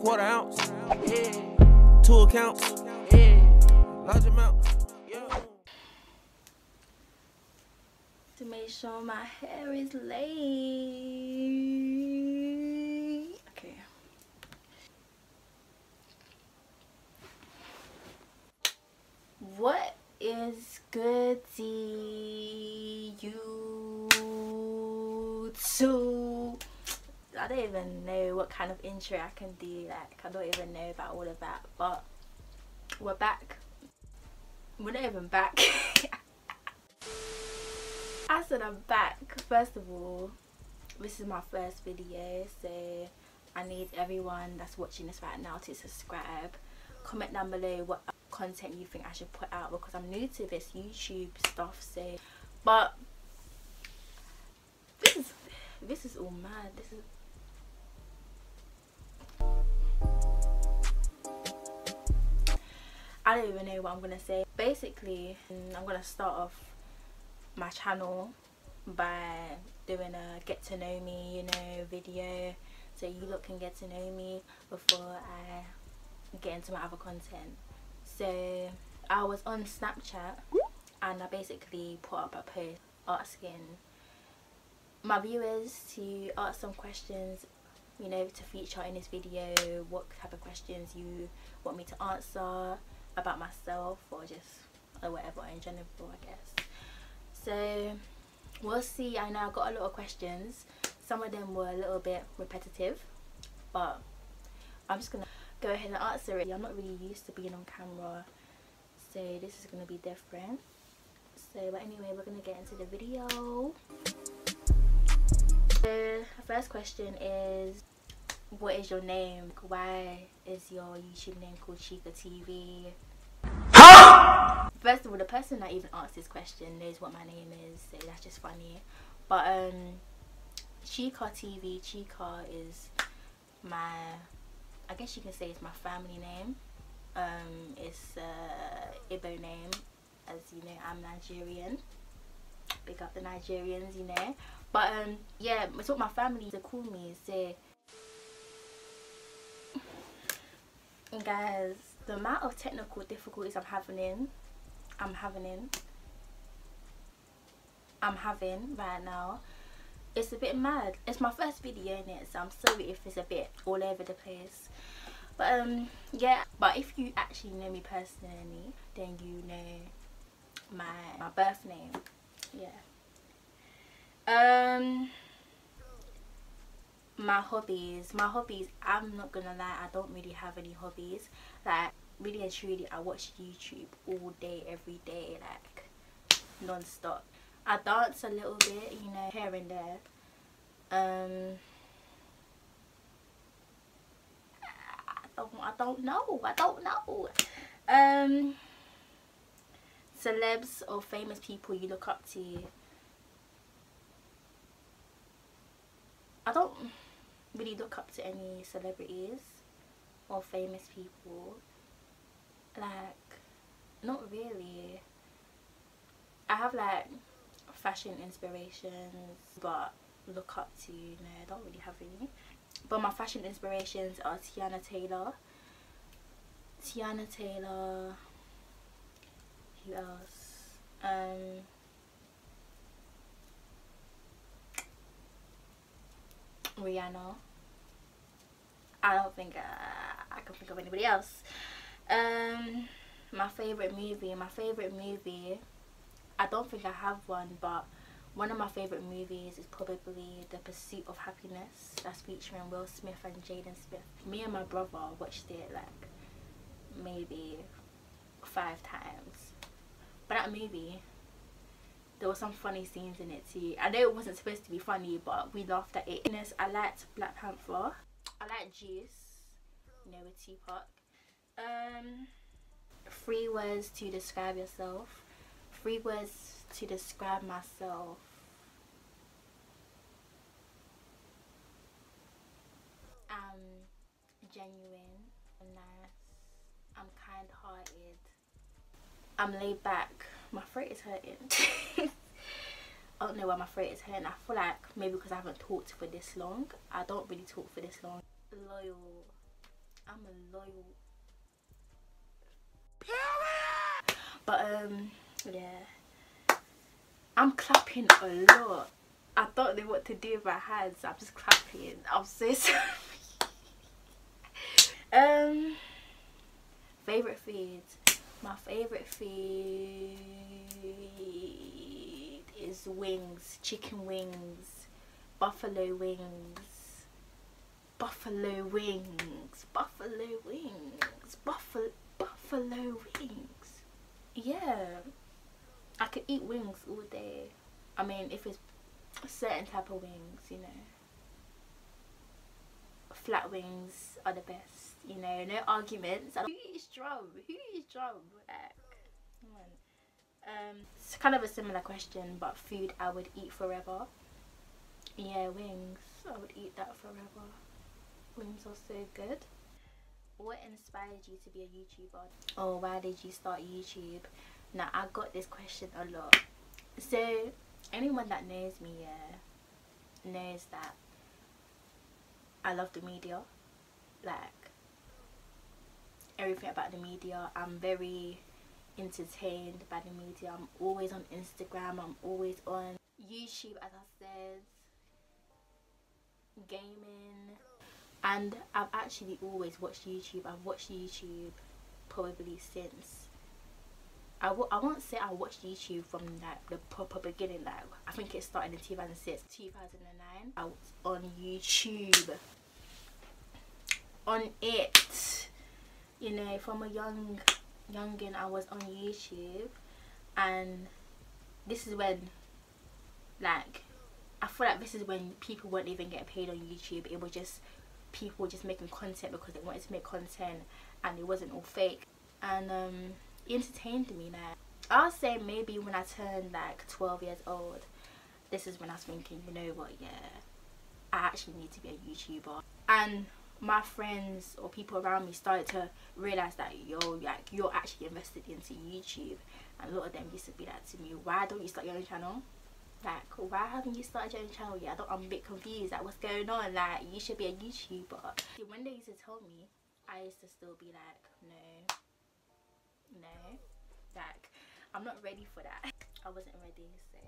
quarter ounce. Yeah. Two accounts. Yeah. Large amount. Yeah. to make sure my hair is laid. Okay. What is good YouTube? I don't even know what kind of intro I can do. Like I don't even know about all of that. But we're back. We're not even back. I said I'm back. First of all, this is my first video, so I need everyone that's watching this right now to subscribe. Comment down below what content you think I should put out because I'm new to this YouTube stuff, so but this is this is all mad. This is I don't even know what I'm gonna say. Basically, mm, I'm gonna start off my channel by doing a get to know me, you know, video so you look can get to know me before I get into my other content. So I was on Snapchat and I basically put up a post asking my viewers to ask some questions you know to feature in this video what type of questions you want me to answer about myself or just or whatever in general I guess. So we'll see. I know I got a lot of questions. Some of them were a little bit repetitive but I'm just gonna go ahead and answer it. I'm not really used to being on camera so this is gonna be different. So but anyway we're gonna get into the video. The first question is what is your name? Why is your youtube name called Chika tv first of all the person that even asked this question knows what my name is so that's just funny. But um Chika tv Chika is my i guess you can say it's my family name. Um it's uh Igbo name as you know i'm nigerian. Big up the nigerians you know. But um yeah it's what my family used to call me so. Guys the amount of technical difficulties i'm having in i'm having in i'm having right now it's a bit mad. It's my first video in it so i'm sorry if it's a bit all over the place. But um yeah but if you actually know me personally then you know my my birth name. Yeah. Um my hobbies. My hobbies i'm not gonna lie i don't really have any hobbies. Like really and truly i watch youtube all day every day like non-stop. I dance a little bit you know here and there. Um i don't i don't know i don't know. Um celebs or famous people you look up to. I don't really look up to any celebrities or famous people like not really. I have like fashion inspirations but look up to you know I don't really have any. But my fashion inspirations are Teyana Taylor. Teyana Taylor. Who else? Um Rihanna. I don't think uh, I can think of anybody else. Um, my favorite movie. My favorite movie. I don't think I have one, but one of my favorite movies is probably The Pursuit of Happiness. That's featuring Will Smith and Jaden Smith. Me and my brother watched it like maybe five times. But that movie there were some funny scenes in it too. I know it wasn't supposed to be funny, but we laughed at it. I liked Black Panther. I like Juice, you know, with Tupac. Um, three words to describe yourself. Three words to describe myself. I'm genuine, I'm nice, I'm kind-hearted, I'm laid back. My throat is hurting. I don't know why my throat is hurting. I feel like maybe because I haven't talked for this long. I don't really talk for this long. Loyal. I'm a loyal. But um, yeah, I'm clapping a lot. I don't know what to do with my hands. I'm just clapping. I'm so sorry. um, favorite foods. My favorite food is wings, chicken wings, buffalo wings, buffalo wings, buffalo wings, buffalo buffalo wings. Yeah, I could eat wings all day. I mean, if it's a certain type of wings, you know. Flat wings are the best, you know. No arguments. Who is drum? Who is drum? Like, come on. Um, it's kind of a similar question, but food I would eat forever. Yeah, wings. I would eat that forever. Wings are so good. What inspired you to be a YouTuber? Or why did you start YouTube? Now, I got this question a lot. So, anyone that knows me, yeah, knows that I love the media. Like, everything about the media. I'm very entertained by the media. I'm always on Instagram. I'm always on YouTube, as I said, gaming. And I've actually always watched YouTube. I've watched YouTube probably since. I w- I won't say I watched YouTube from like the proper beginning. Like I think it started in 2006, 2009. I was on YouTube. On it, you know, from a young youngin, I was on YouTube, and this is when, like, I feel like this is when people weren't even getting paid on YouTube. It was just people just making content because they wanted to make content, and it wasn't all fake. And um, it entertained me. Like, I'll say maybe when I turned like 12 years old, this is when I was thinking, you know what, yeah, I actually need to be a YouTuber. And my friends or people around me started to realize that yo like you're actually invested into youtube and a lot of them used to be like to me why don't you start your own channel like why haven't you started your own channel yet? I i'm a bit confused like what's going on? Like you should be a youtuber. When they used to tell me i used to still be like no no like i'm not ready for that. I wasn't ready so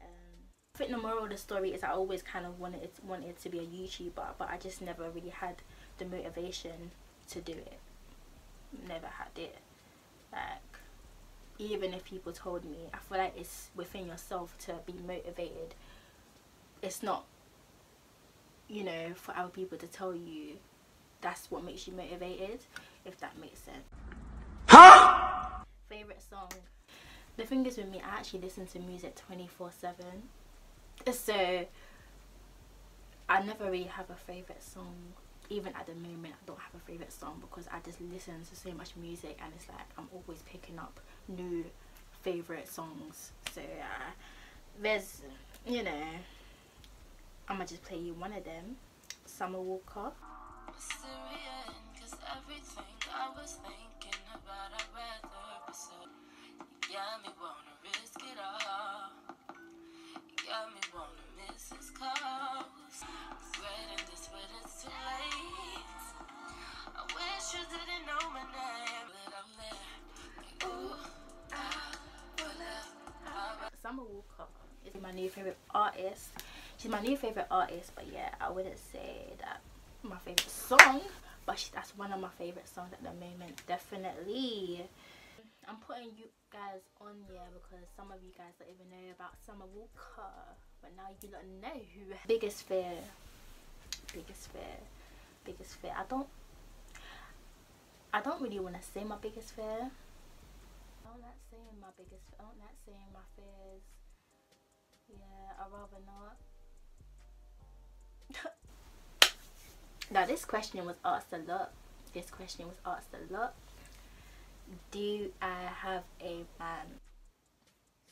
um I think the moral of the story is I always kind of wanted wanted to be a YouTuber, but I just never really had the motivation to do it. Never had it. Like, even if people told me, I feel like it's within yourself to be motivated. It's not, you know, for other people to tell you that's what makes you motivated, if that makes sense. Huh? Favorite song. The thing is with me, I actually listen to music 24 7 so I never really have a favorite song even at the moment I don't have a favorite song because I just listen to so much music and it's like I'm always picking up new favorite songs. So uh, there's you know I'm gonna just play you one of them Summer Walker Is my new favorite artist. She's my new favorite artist, but yeah, I wouldn't say that my favorite song, but she, that's one of my favorite songs at the moment, definitely. I'm putting you guys on here because some of you guys don't even know about Summer Walker. But now you don't know who. Biggest fear. Biggest fear. Biggest fear. I don't I don't really want to say my biggest fear. I don't saying my biggest I don't saying my fears. Yeah, I'd rather not. now this question was asked a lot. This question was asked a lot do I have a man?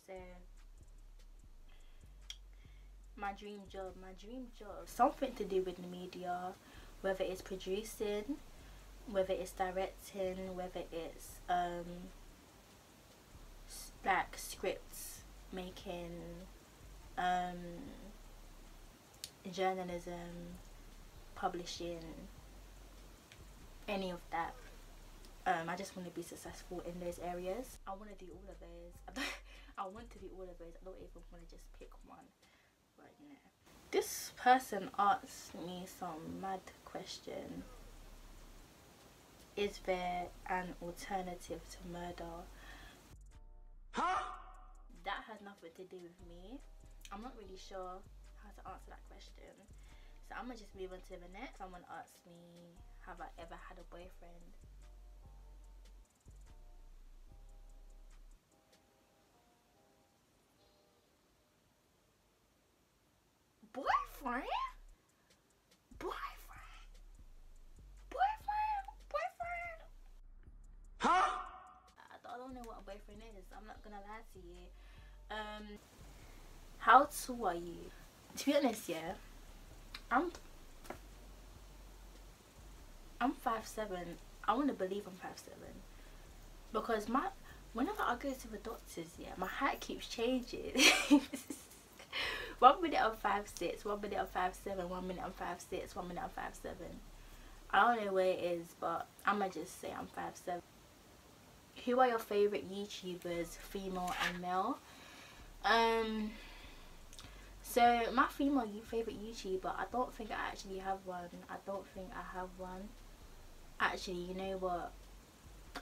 So my dream job, my dream job, something to do with the media, whether it's producing, whether it's directing, whether it's um like scripts making, um journalism, publishing, any of that um, I just want to be successful in those areas. I want to do all of those. I, I want to do all of those. I don't even want to just pick one. But you know. This person asked me some mad question. Is there an alternative to murder? Huh? That has nothing to do with me. I'm not really sure how to answer that question. So I'm gonna just move on to the next. Someone asked me, have I ever had a boyfriend? boyfriend? Boyfriend? Boyfriend? Boyfriend? Huh? I don't know what a boyfriend is. I'm not gonna lie to you. Um, how tall are you? To be honest, yeah, I'm I'm five seven. I want to believe I'm five seven because my whenever I go to the doctors, yeah, my height keeps changing. one minute I'm five six, one minute I'm five seven, one minute I'm five six, one minute I'm five seven. I don't know where it is, but I'ma just say I'm five seven. Who are your favorite YouTubers, female and male? Um. So my female favorite YouTuber, I don't think I actually have one. I don't think I have one. Actually, you know what?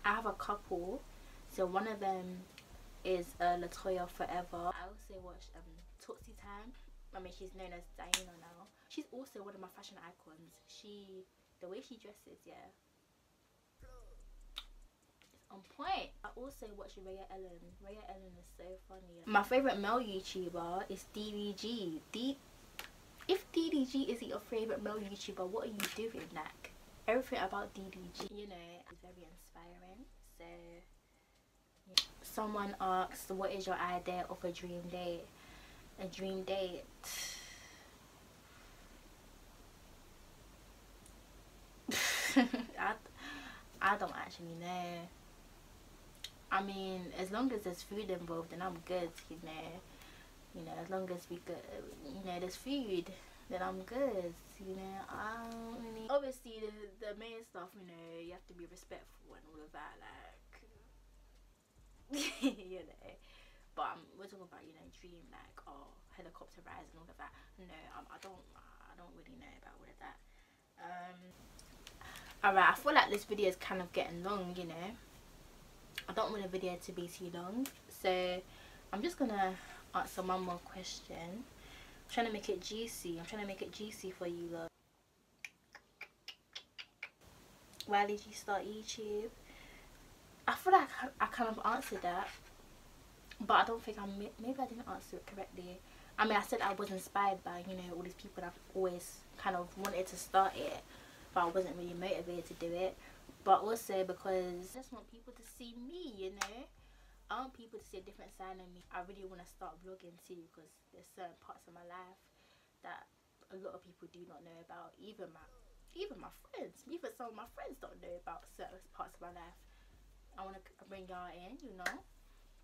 I have a couple. So one of them is uh, Latoya Forever. I also watch um, Tootsie Time. I mean, she's known as Diana now. She's also one of my fashion icons. She, the way she dresses, yeah. On point. I also watch Raya Ellen. Raya Ellen is so funny. My favourite male YouTuber is DDG. D if DDG isn't your favourite male YouTuber, what are you doing, Nak? Everything about DDG, you know, is very inspiring. So, yeah. someone asks, what is your idea of a dream date? a dream date I, I don't actually know I mean as long as there's food involved then I'm good you know. You know as long as we good you know there's food then I'm good you know. I obviously the, the main stuff you know you have to be respectful and all of that like you know. But um, we're talking about you know dream like oh helicopter rides and all of that. No um, i don't i don't really know about all of that. Um all right i feel like this video is kind of getting long you know i don't want the video to be too long. So i'm just gonna answer one more question. I'm trying to make it juicy. I'm trying to make it juicy for you love why did you start youtube? I feel like i kind of answered that but I don't think I'm maybe I didn't answer it correctly. I mean I said I was inspired by you know all these people I've always kind of wanted to start it but I wasn't really motivated to do it but also because I just want people to see me you know? I want people to see a different side of me. I really want to start vlogging too because there's certain parts of my life that a lot of people do not know about. Even my even my friends even some of my friends don't know about certain parts of my life. I want to bring y'all in you know?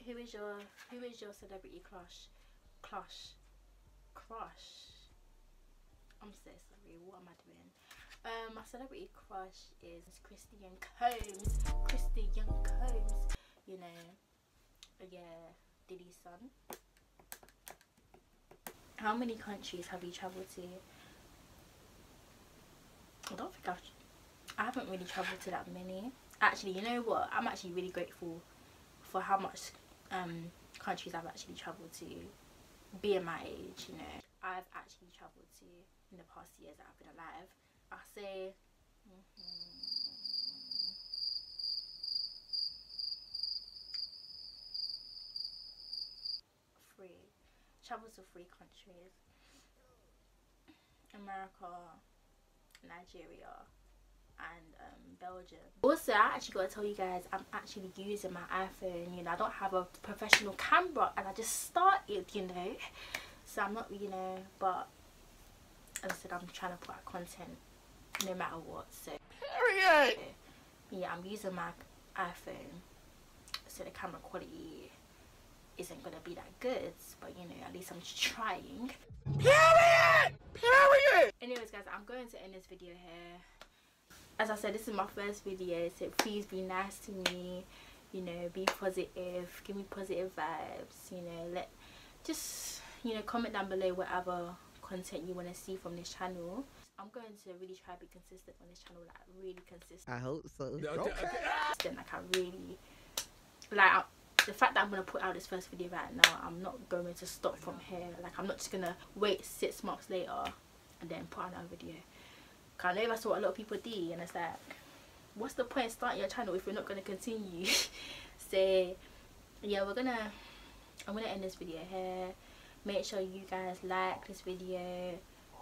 Who is your who is your celebrity crush? Crush. Crush. I'm so sorry. What am i doing um my celebrity crush is christian combs. Christian combs. You know yeah diddy's son. How many countries have you traveled to? I don't think i've i haven't really traveled to that many. Actually you know what? I'm actually really grateful for how much um, countries I've actually travelled to. Being my age you know. I've actually travelled to in the past years that I've been alive I say mm -hmm, travel to three countries America Nigeria and um, Belgium. Also, I actually got to tell you guys, I'm actually using my iPhone. You know, I don't have a professional camera, and I just started. You know, so I'm not, you know, but as I said, I'm trying to put out content no matter what. So, period. Yeah, I'm using my iPhone, so the camera quality isn't gonna be that good, but you know, at least I'm trying. Period. Period. Anyways, guys, I'm going to end this video here as I said, this is my first video, so please be nice to me. You know, be positive, give me positive vibes. You know, let just you know comment down below whatever content you want to see from this channel. I'm going to really try to be consistent on this channel, like really consistent. I hope so. Okay. Then like I really like I, the fact that I'm gonna put out this first video right now. I'm not going to stop from here. Like I'm not just gonna wait six months later and then put out another video. Cause I know that's what a lot of people do, and it's like, what's the point starting your channel if you're not gonna continue? so yeah, we're gonna. I'm gonna end this video here. Make sure you guys like this video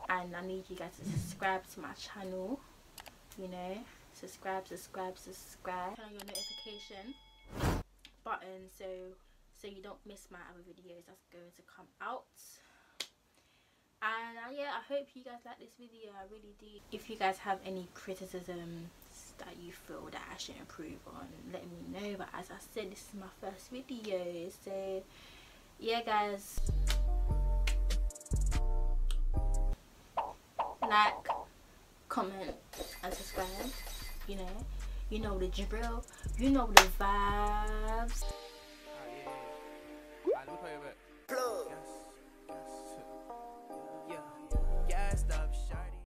and I need you guys to subscribe to my channel you know subscribe subscribe subscribe. Turn on your notification button so so you don't miss my other videos that's going to come out. And uh, yeah i hope you guys like this video i really do. If you guys have any criticisms that you feel that i should improve on let me know. But as i said this is my first video so yeah guys like, comment, and subscribe. You know, you know the drill, you know the vibes. Ah, yeah.